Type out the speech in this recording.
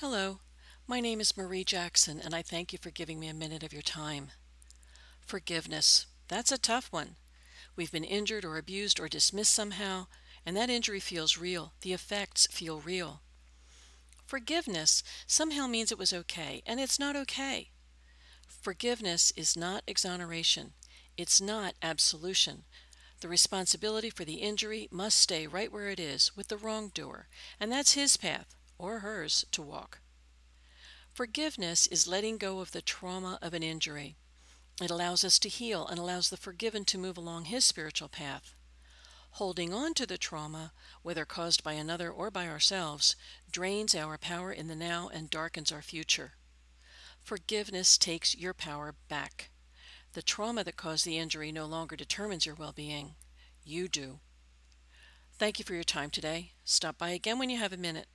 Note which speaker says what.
Speaker 1: Hello, my name is Marie Jackson, and I thank you for giving me a minute of your time. Forgiveness. That's a tough one. We've been injured or abused or dismissed somehow, and that injury feels real. The effects feel real. Forgiveness somehow means it was okay, and it's not okay. Forgiveness is not exoneration, it's not absolution. The responsibility for the injury must stay right where it is with the wrongdoer, and that's his path or hers to walk. Forgiveness is letting go of the trauma of an injury. It allows us to heal and allows the forgiven to move along his spiritual path. Holding on to the trauma, whether caused by another or by ourselves, drains our power in the now and darkens our future. Forgiveness takes your power back. The trauma that caused the injury no longer determines your well being. You do. Thank you for your time today. Stop by again when you have a minute.